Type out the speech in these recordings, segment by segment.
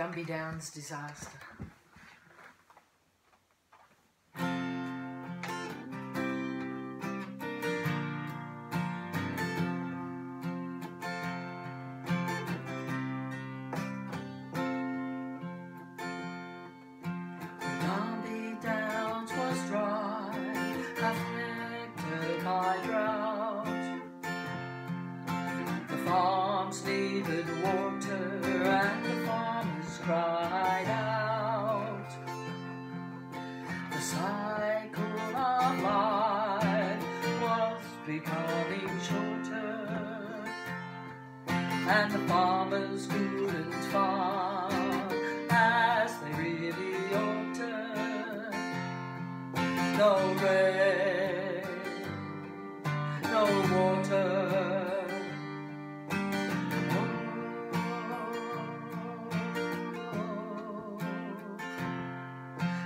Dumby Downs disaster. And the farmers couldn't farm as they really ought to. No rain, no water.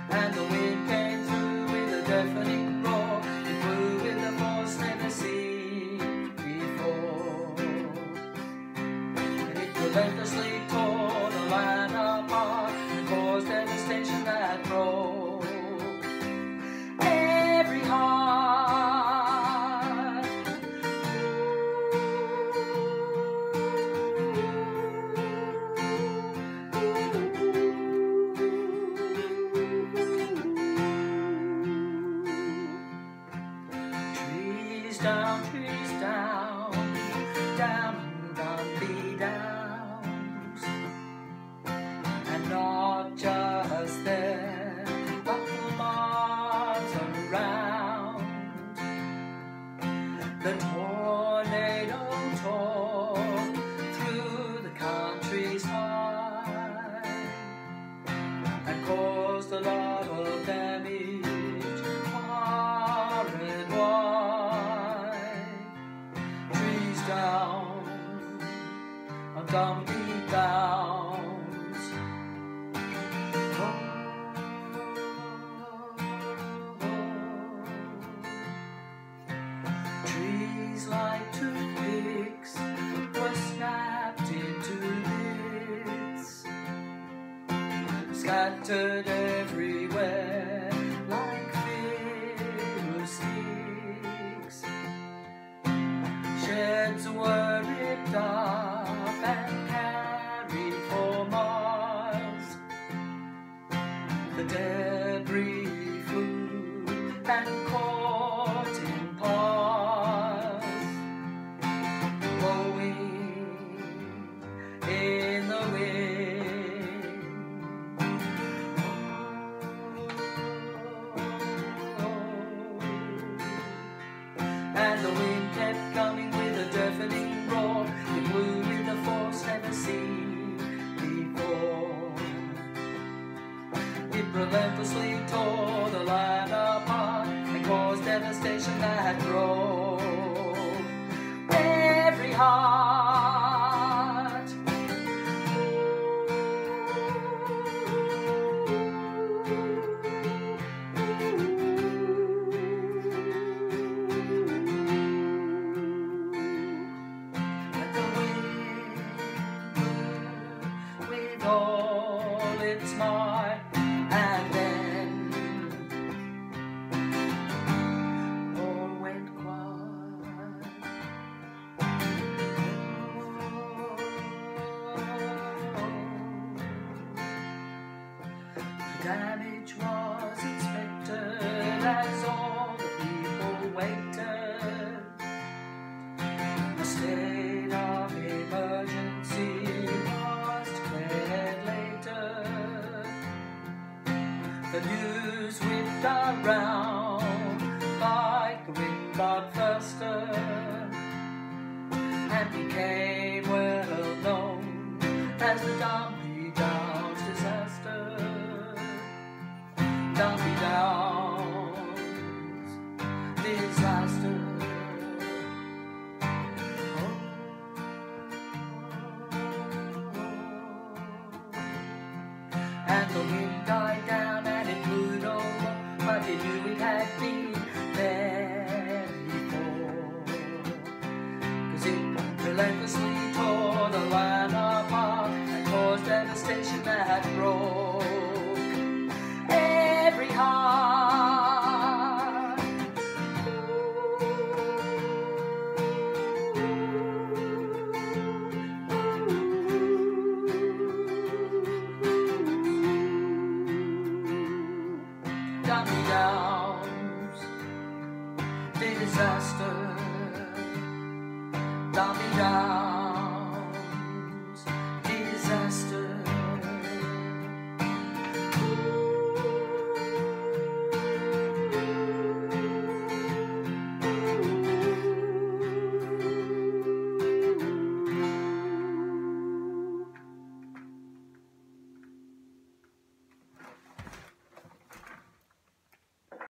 And the wind came through with a deafening Trees down, trees down, Trees down on Dumby Downs. Trees like toothpicks were snapped into bits scattered everywhere like fiddlesticks. Sheds were relentlessly tore the land apart and caused devastation that broke every heart. Damage was inspected as all the people waited. A state of emergency was declared later. The news whipped around like a wind blockbuster and became and without disaster. And the wind died down and it blew but they knew had been there relentlessly shot me down.